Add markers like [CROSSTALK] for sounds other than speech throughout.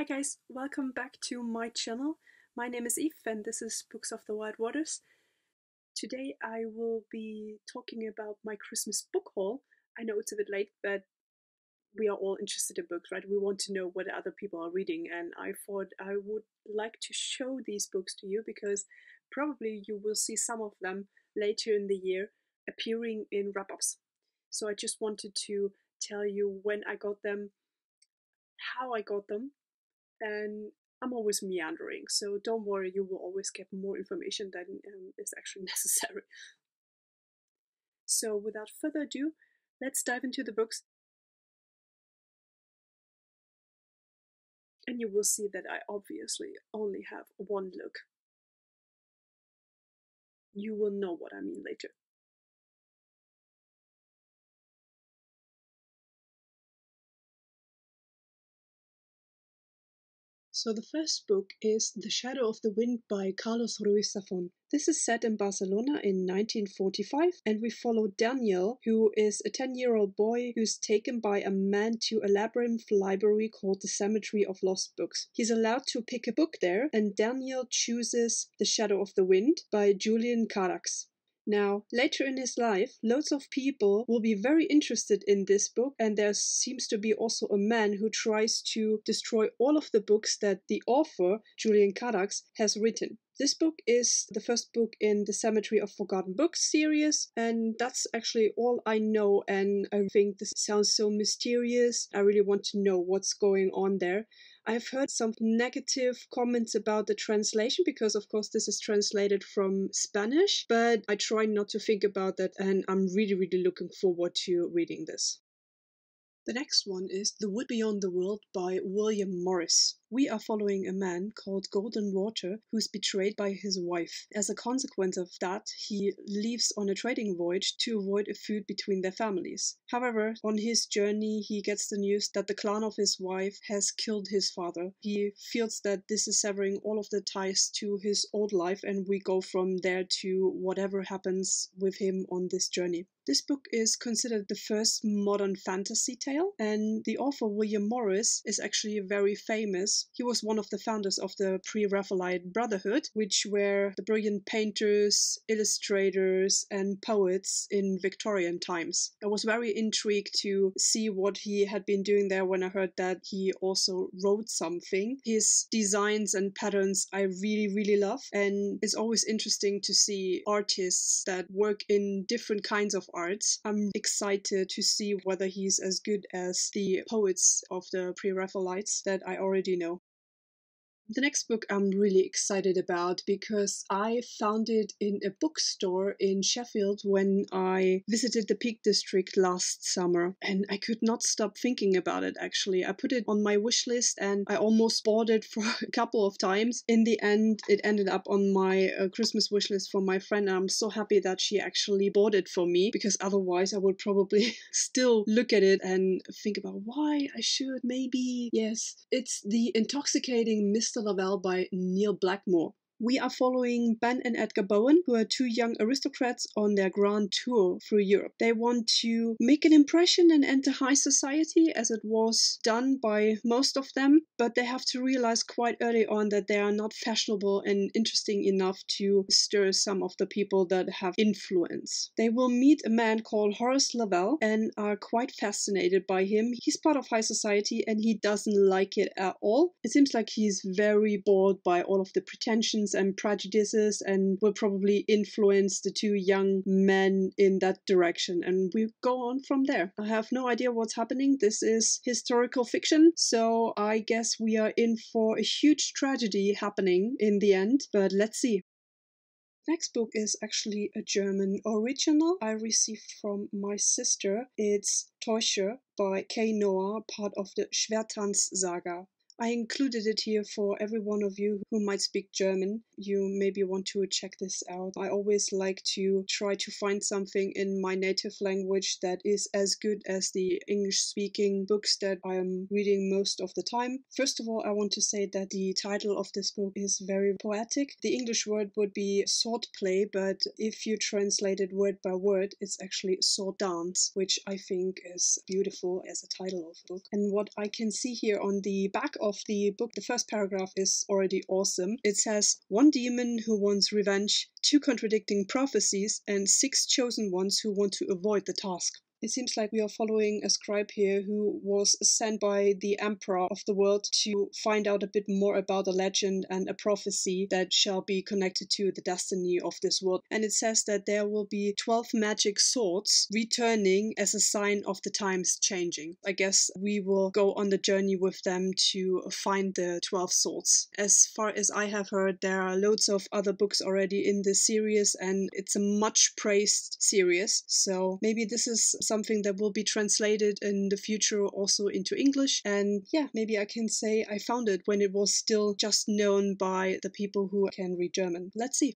Hi guys, welcome back to my channel. My name is Eve and this is Books of the Wild Waters. Today I will be talking about my Christmas book haul. I know it's a bit late, but we are all interested in books, right? We want to know what other people are reading and I thought I would like to show these books to you because probably you will see some of them later in the year appearing in wrap-ups. So I just wanted to tell you when I got them, how I got them, and I'm always meandering, so don't worry, you will always get more information than um, is actually [LAUGHS] necessary. So, without further ado, let's dive into the books. And you will see that I obviously only have one look. You will know what I mean later. So the first book is The Shadow of the Wind by Carlos Ruiz Zafón. This is set in Barcelona in 1945, and we follow Daniel, who is a 10 year old boy who's taken by a man to a labyrinth library called the Cemetery of Lost Books. He's allowed to pick a book there, and Daniel chooses The Shadow of the Wind by Julian Carax. Now, later in his life, loads of people will be very interested in this book, and there seems to be also a man who tries to destroy all of the books that the author, Julian Carax, has written. This book is the first book in the Cemetery of Forgotten Books series, and that's actually all I know. And I think this sounds so mysterious. I really want to know what's going on there. I've heard some negative comments about the translation because, of course, this is translated from Spanish, but I try not to think about that, and I'm really, really looking forward to reading this. The next one is The Wood Beyond the World by William Morris. We are following a man called Golden Walter who's betrayed by his wife. As a consequence of that, he leaves on a trading voyage to avoid a feud between their families. However, on his journey, he gets the news that the clan of his wife has killed his father. He feels that this is severing all of the ties to his old life, and we go from there to whatever happens with him on this journey. This book is considered the first modern fantasy tale, and the author William Morris is actually very famous he was one of the founders of the Pre Raphaelite Brotherhood, which were the brilliant painters, illustrators, and poets in Victorian times. I was very intrigued to see what he had been doing there when I heard that he also wrote something. His designs and patterns I really, really love, and it's always interesting to see artists that work in different kinds of arts. I'm excited to see whether he's as good as the poets of the Pre Raphaelites that I already know. The next book I'm really excited about because I found it in a bookstore in Sheffield when I visited the Peak District last summer. And I could not stop thinking about it actually. I put it on my wish list and I almost [LAUGHS] bought it for a couple of times. In the end, it ended up on my uh, Christmas wish list for my friend. and I'm so happy that she actually bought it for me because otherwise I would probably [LAUGHS] still look at it and think about why I should maybe. Yes, it's the intoxicating Mr. Lavelle by Neil Blackmore. We are following Ben and Edgar Bowen, who are two young aristocrats on their grand tour through Europe. They want to make an impression and enter high society, as it was done by most of them, but they have to realize quite early on that they are not fashionable and interesting enough to stir some of the people that have influence. They will meet a man called Horace Lavelle and are quite fascinated by him. He's part of high society and he doesn't like it at all. It seems like he's very bored by all of the pretensions and prejudices and will probably influence the two young men in that direction. And we go on from there. I have no idea what's happening. This is historical fiction, so I guess we are in for a huge tragedy happening in the end, but let's see. Next book is actually a German original I received from my sister. It's Täuscher by Kay Noa, part of the Schwerttanz saga. I included it here for every one of you who might speak German. You maybe want to check this out. I always like to try to find something in my native language that is as good as the English speaking books that I am reading most of the time. First of all, I want to say that the title of this book is very poetic. The English word would be sword play, but if you translate it word by word, it's actually sword dance, which I think is beautiful as a title of a book. And what I can see here on the back of of the book, the first paragraph is already awesome. It says, One demon who wants revenge, two contradicting prophecies, and six chosen ones who want to avoid the task. It seems like we are following a scribe here who was sent by the emperor of the world to find out a bit more about a legend and a prophecy that shall be connected to the destiny of this world. And it says that there will be 12 magic swords returning as a sign of the times changing. I guess we will go on the journey with them to find the 12 swords. As far as I have heard, there are loads of other books already in this series, and it's a much praised series. So maybe this is something that will be translated in the future also into English. And yeah, maybe I can say I found it when it was still just known by the people who can read German. Let's see.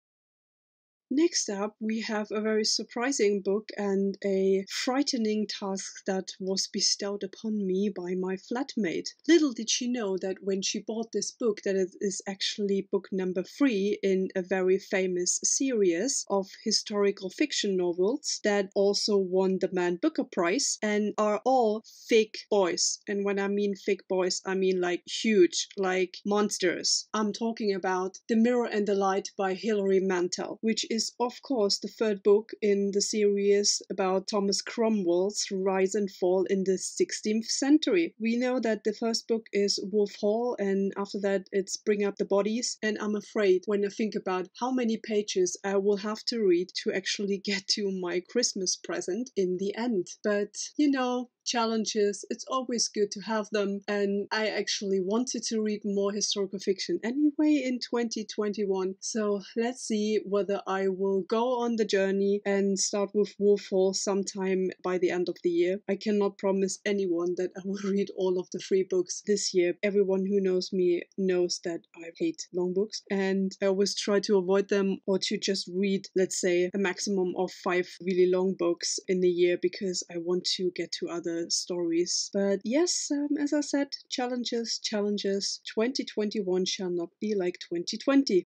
Next up, we have a very surprising book and a frightening task that was bestowed upon me by my flatmate. Little did she know that when she bought this book that it is actually book number 3 in a very famous series of historical fiction novels that also won the Man Booker Prize and are all thick boys. And when I mean thick boys, I mean like huge, like monsters. I'm talking about The Mirror and the Light by Hilary Mantel, which is is, of course, the third book in the series about Thomas Cromwell's rise and fall in the 16th century. We know that the first book is Wolf Hall, and after that, it's Bring Up the Bodies. And I'm afraid when I think about how many pages I will have to read to actually [LAUGHS] get to my Christmas present in the end. But, you know, challenges. It's always good to have them. And I actually wanted to read more historical fiction anyway in 2021. So let's see whether I will go on the journey and start with Wolf Hall sometime by the end of the year. I cannot promise anyone that I will [LAUGHS] read all of the three books this year. Everyone who knows me knows that I hate long books and I always try to avoid them or to just read, let's say, a maximum of five really long books in the year because I want to get to other the stories. But yes, um, as I said, challenges, challenges. 2021 shall not be like 2020.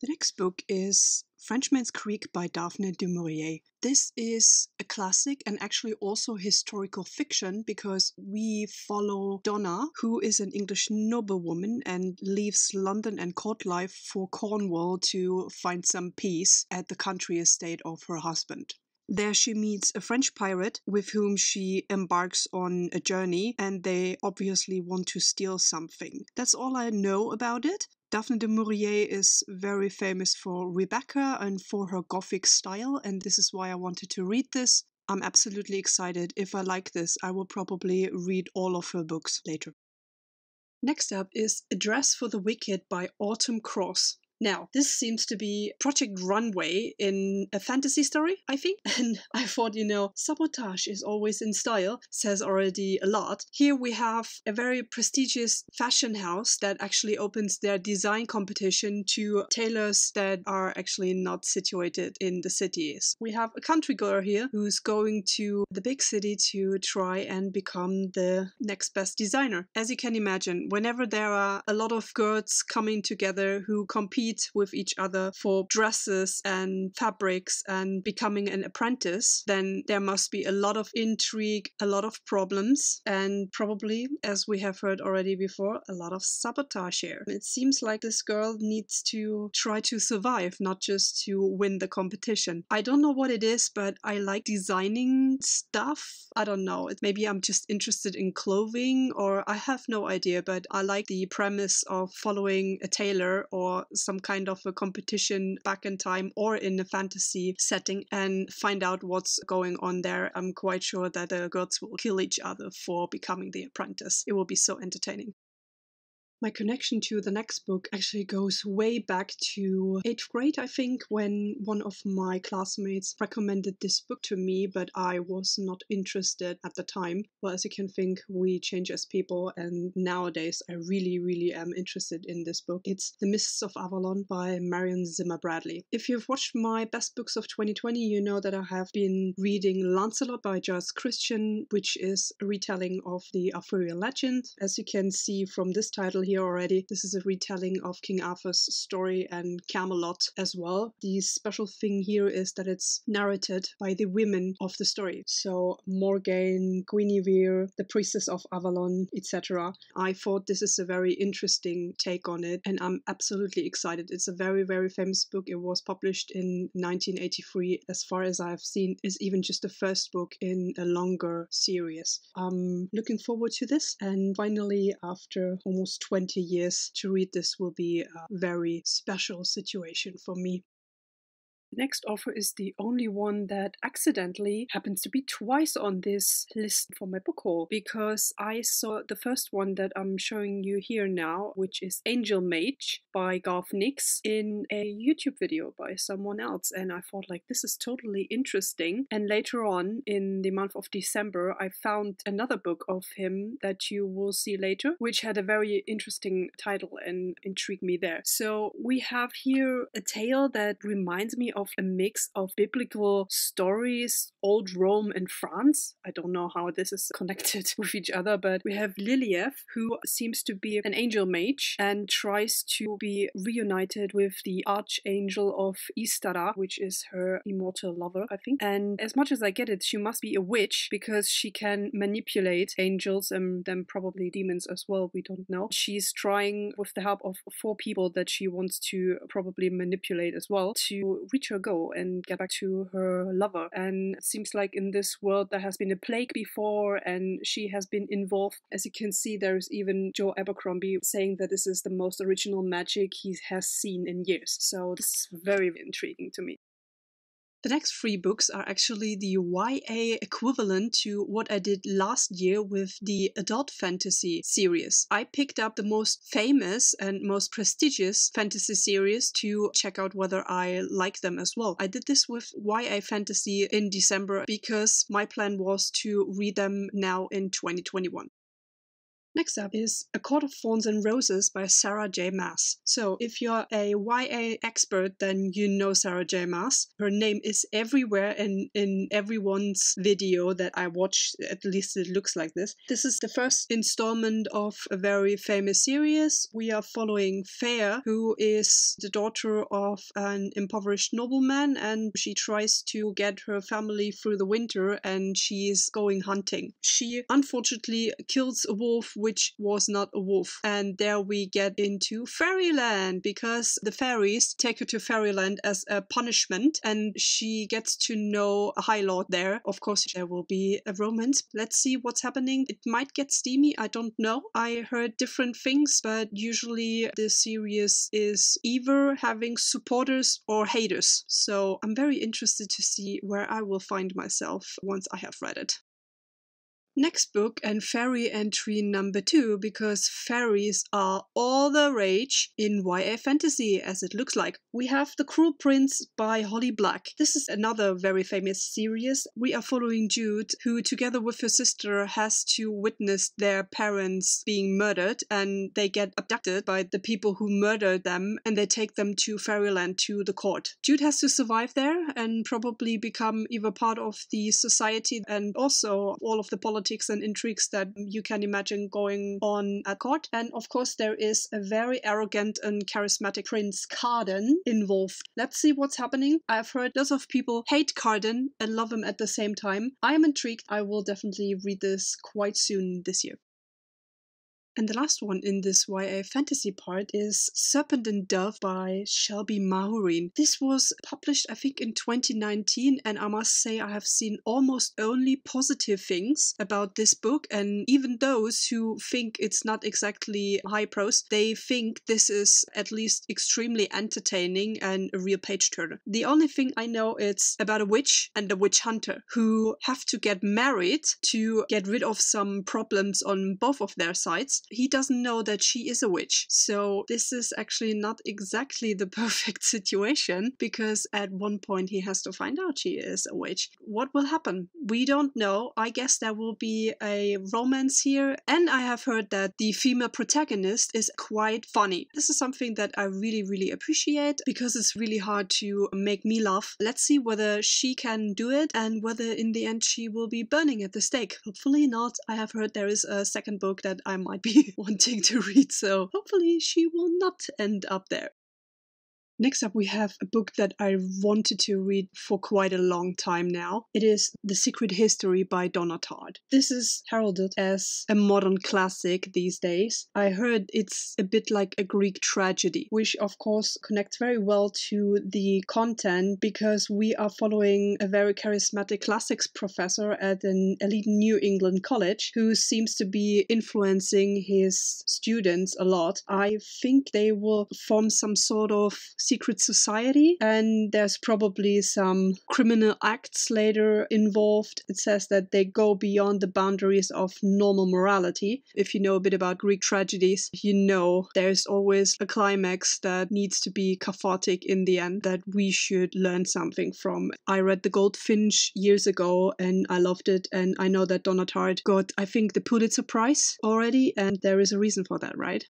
The next book is Frenchman's Creek by Daphne du Maurier. This is a classic and actually also historical fiction because we follow Donna, who is an English noblewoman and leaves London and court life for Cornwall to find some peace at the country estate of her husband. There she meets a French pirate with whom she embarks on a journey, and they obviously want to steal something. That's all I know about it. Daphne du Maurier is very famous for Rebecca and for her gothic style, and this is why I wanted to read this. I'm absolutely excited. If I like this, I will probably read all of her books later. Next up is A Dress for the Wicked by Autumn Krause. Now, this seems to be Project Runway in a fantasy story, I think. [LAUGHS] And I thought, you know, sabotage is always in style, says already a lot. Here we have a very prestigious fashion house that actually opens their design competition to tailors that are actually not situated in the cities. We have a country girl here who's going to the big city to try and become the next best designer. As you can imagine, whenever there are a lot of girls coming together who compete compete with each other for dresses and fabrics and becoming an apprentice, then there must be a lot of intrigue, a lot of problems, and probably, as we have heard already before, a lot of sabotage here. It seems like this girl needs to try to survive, not just to win the competition. I don't know what it is, but I like designing stuff. I don't know. Maybe I'm just interested in clothing, or I have no idea, but I like the premise of following a tailor or some kind of a competition back in time or in a fantasy setting and find out what's going on there. I'm quite sure that the girls will kill each other for becoming the apprentice. It will be so entertaining. My connection to the next book actually goes way back to eighth grade, I think, when one of my classmates recommended this book to me, but I was not interested at the time. Well, as you can think, we change as people, and nowadays I really, really am interested in this book. It's The Mists of Avalon by Marion Zimmer Bradley. If you've watched my best books of 2020, you know that I have been reading Lancelot by Giles Kristian, which is a retelling of the Arthurian legend. As you can see from this title here, already. This is a retelling of King Arthur's story and Camelot as well. The special thing here is that it's narrated by the women of the story. So Morgaine, Guinevere, the priestess of Avalon, etc. I thought this is a very interesting take on it, and I'm absolutely excited. It's a very, very famous book. It was published in 1983, as far as I've seen, is even just the first book in a longer series. I'm looking forward to this, and finally, after almost 20 years, to read this will be a very special situation for me. The next offer is the only one that accidentally happens to be twice on this list for my book haul because I saw the first one that I'm showing you here now, which is Angel Mage by Garth Nix in a YouTube video by someone else. And I thought, like, this is totally interesting. And later on in the month of December, I found another book of him that you will see later, which had a very interesting title and intrigued me there. So we have here a tale that reminds me of of a mix of biblical stories, old Rome and France. I don't know how this is [LAUGHS] connected [LAUGHS] with each other, but we have Lilith, who seems to be an angel mage and tries to be reunited with the archangel of Istara, which is her immortal lover, I think. And as much as I get it, she must be a witch because she can manipulate angels and then probably demons as well. We don't know. She's trying, with the help of four people that she wants to probably manipulate as well, to reach her go and get back to her lover. And it seems like in this world there has been a plague before and she has been involved. As you can see, there's even Joe Abercrombie saying that this is the most original magic he has seen in years. So this is very intriguing to me. The next three books are actually the YA equivalent to what I did last year with the adult fantasy series. I picked up the most famous and most prestigious fantasy series to check out whether I like them as well. I did this with YA fantasy in December because my plan was to read them now in 2021. Next up is A Court of Thorns and Roses by Sarah J. Maas. So, if you're a YA expert, then you know Sarah J. Maas. Her name is everywhere in, in everyone's video that I watch, at least it looks like this. This is the first installment of a very famous series. We are following Feyre, who is the daughter of an impoverished nobleman, and she tries to get her family through the winter and she is going hunting. She unfortunately kills a wolf which was not a wolf. And there we get into fairyland because the fairies take her to fairyland as a punishment and she gets to know a high lord there. Of course, there will be a romance. Let's see what's happening. It might get steamy, I don't know. I heard different things, but usually the series is either having supporters or haters. So I'm very interested to see where I will find myself once I have read it. Next book and fairy entry number two because fairies are all the rage in YA fantasy as it looks like. We have The Cruel Prince by Holly Black. This is another very famous series. We are following Jude, who together with her sister has to witness their parents being murdered and they get abducted by the people who murdered them and they take them to fairyland to the court. Jude has to survive there and probably become either part of the society and also all of the politics politics and intrigues that you can imagine going on at court. And of course, there is a very arrogant and charismatic Prince Cardan involved. Let's see what's happening. I've heard lots of people hate Cardan and love him at the same time. I am intrigued. I will definitely read this quite soon this year. And the last one in this YA fantasy part is Serpent and Dove by Shelby Mahurin. This was published, I think, in 2019, and I must say I have seen almost only positive things about this book. And even those who think it's not exactly high prose, they think this is at least extremely entertaining and a real page turner. The only thing I know it's about a witch and a witch hunter who have to get married to get rid of some problems on both of their sides he doesn't know that she is a witch. So this is actually not exactly the [LAUGHS] perfect situation because at one point he has to find out she is a witch. What will happen? We don't know. I guess there will be a romance here. And I have heard that the female protagonist is quite funny. This is something that I really, really appreciate because it's really hard to make me laugh. Let's see whether she can do it and whether in the end she will be burning at the stake. Hopefully not. I have heard there is a second book that I might be [LAUGHS] wanting to read, so hopefully she will not end up there. Next up, we have a book that I wanted to read for quite a long time now. It is The Secret History by Donna Tartt. This is heralded as a modern classic these days. I heard it's a bit like a Greek tragedy, which of course connects very well to the content because we are following a very charismatic classics professor at an elite New England college who seems to be influencing his students a lot. I think they will form some sort of secret society, and there's probably some criminal acts later involved. It says that they go beyond the boundaries of normal morality. If you know a bit about Greek tragedies, you know there's always a climax that needs to be cathartic in the end that we should learn something from. I read The Goldfinch years ago and I loved it, and I know that Donna Tartt got, I think, the Pulitzer Prize already, and there is a reason for that, right?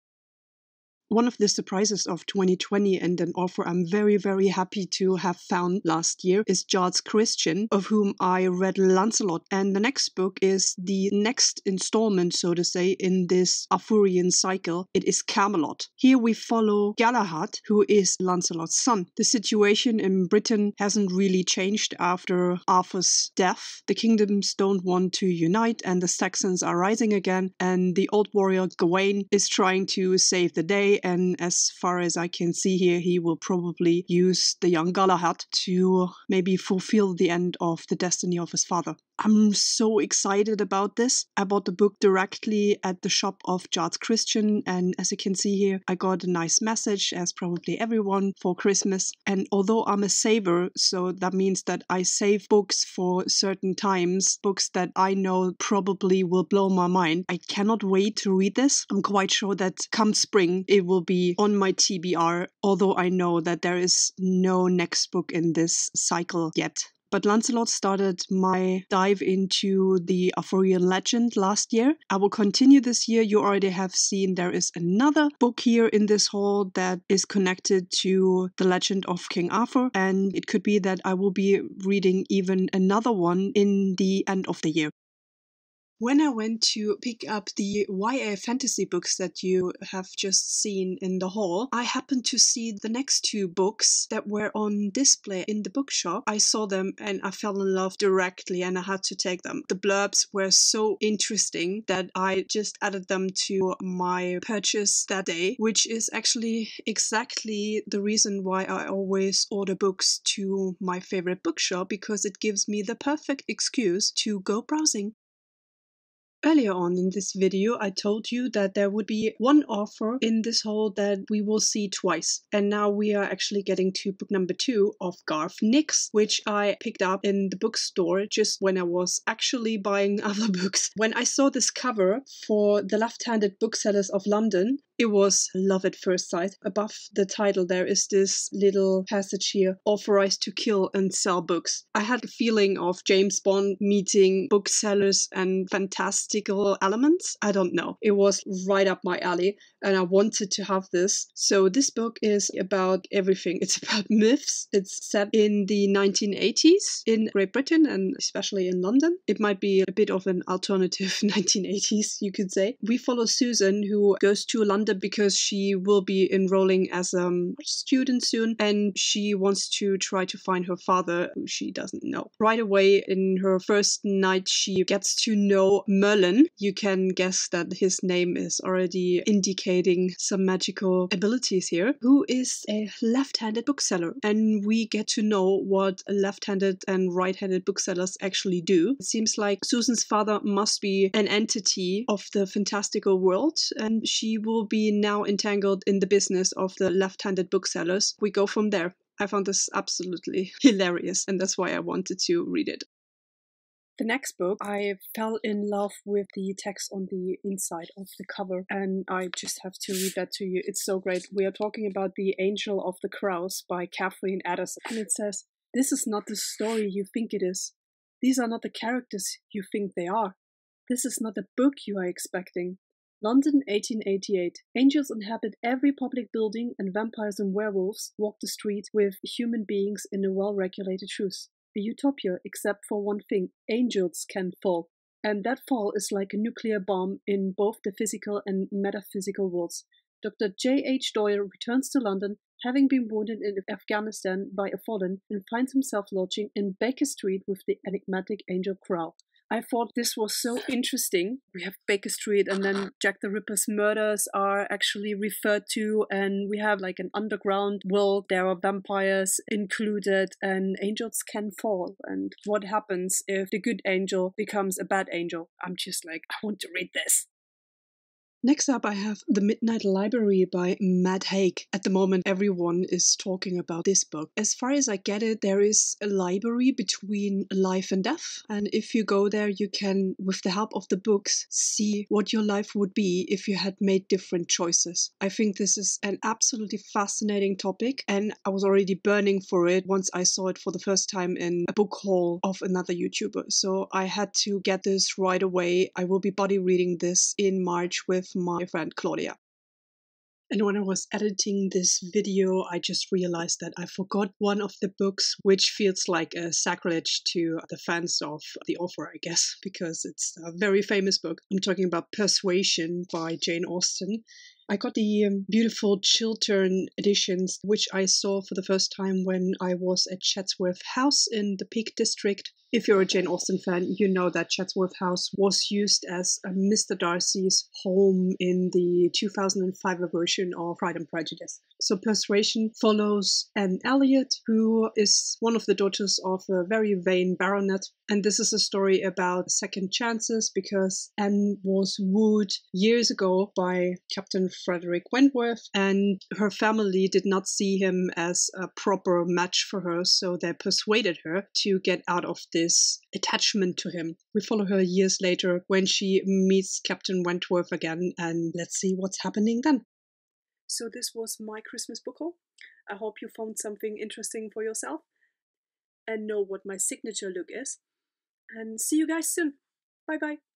One of the surprises of 2020 and an author I'm very, very happy to have found last year is Giles Kristian, of whom I read Lancelot. And the next book is the next installment, so to say, in this Arthurian cycle. It is Camelot. Here we follow Galahad, who is Lancelot's son. The situation in Britain hasn't really changed after Arthur's death. The kingdoms don't want to unite, and the Saxons are rising again. And the old warrior Gawain is trying to save the day and as far as I can see here, he will probably use the young Galahad to maybe fulfill the end of the destiny of his father. I'm so excited about this. I bought the book directly at the shop of Giles Kristian, and as you can see here, I got a nice message, as probably everyone, for Christmas. And although I'm a saver, so that means that I save books for certain times, books that I know probably will blow my mind. I cannot wait to read this. I'm quite sure that come spring, it will be on my TBR, although I know that there is no next book in this cycle yet. But Lancelot started my dive into the Arthurian legend last year. I will continue this year. You already have seen there is another book here in this haul that is connected to the legend of King Arthur. And it could be that I will be reading even another one in the end of the year. When I went to pick up the YA fantasy books that you have just seen in the haul, I happened to see the next two books that were on display in the bookshop. I saw them and I fell in love directly and I had to take them. The blurbs were so interesting that I just added them to my purchase that day, which is actually exactly the reason why I always order books to my favorite bookshop because it gives me the perfect excuse to go browsing. Earlier on in this video, I told you that there would be one author in this haul that we will see twice. And now we are actually getting to book number two of Garth Nix, which I picked up in the bookstore just when I was actually buying [LAUGHS] other books. When I saw this cover for the left-handed booksellers of London, it was love at first sight. Above the title, there is this little passage here authorized to kill and sell books. I had a feeling of James Bond meeting booksellers and fantastical elements. I don't know. It was right up my alley, and I wanted to have this. So, this book is about everything. It's [LAUGHS] about myths. It's set in the 1980s in Great Britain and especially in London. It might be a bit of an alternative [LAUGHS] 1980s, you could say. We follow Susan, who goes to London because she will be enrolling as a um, student soon and she wants to try to find her father, who she doesn't know. Right away, in her first night, she gets to know Merlin. You can guess that his name is already indicating some magical abilities here, who is a left handed bookseller. And we get to know what left handed and right handed booksellers actually do. It seems like Susan's father must be an entity of the fantastical world, and she will be be now entangled in the business of the left handed booksellers. We go from there. I found this absolutely [LAUGHS] hilarious, and that's why I wanted to read it. The next book, I fell in love with the text on the inside of the cover, and I just have to read that to you. It's so great. We are talking about The Angel of the Crows by Kathleen Addison, and it says, This is not the story you think it is. These are not the characters you think they are. This is not the book you are expecting. London, 1888. Angels inhabit every public building, and vampires and werewolves walk the street with human beings in a well regulated truce. A utopia, except for one thing angels can fall. And that fall is like a nuclear bomb in both the physical and metaphysical worlds. Dr. J. H. Doyle returns to London, having been wounded in Afghanistan by a fallen, and finds himself lodging in Baker Street with the enigmatic Angel Crow. I thought this was so interesting. We have Baker Street, and then Jack the Ripper's murders are actually referred to, and we have like an underground world. There are vampires included, and angels can fall. And what happens if the good angel becomes a bad angel? I'm just like, I want to read this. Next up, I have The Midnight Library by Matt Haig. At the moment, everyone is talking about this book. As far as I get it, there is a library between life and death. And if you go there, you can, with the help of the books, see what your life would be if you had made different choices. I think this is an absolutely fascinating topic. And I was already burning for it once I saw it for the first time in a book haul of another YouTuber. So I had to get this right away. I will be body reading this in March with my friend Claudia. And when I was editing this video, I just realized that I forgot one of the books, which feels like a sacrilege to the fans of the author, I guess, [LAUGHS] because it's a very famous book. I'm talking about Persuasion by Jane Austen. I got the um, beautiful Chiltern editions, which I saw for the first time when I was at Chatsworth House in the Peak District if you're a Jane Austen fan, you know that Chatsworth House was used as Mr. Darcy's home in the 2005 version of Pride and Prejudice. So Persuasion follows Anne Elliot, who is one of the daughters of a very vain baronet. And this is a story about second chances because Anne was wooed years ago by Captain Frederick Wentworth, and her family did not see him as a proper match for her, so they persuaded her to get out of this attachment to him. We follow her years later when she meets Captain Wentworth again, and let's see what's happening then. So this was my Christmas book haul. I hope you found something interesting for yourself and know what my signature look is. And see you guys soon. Bye bye.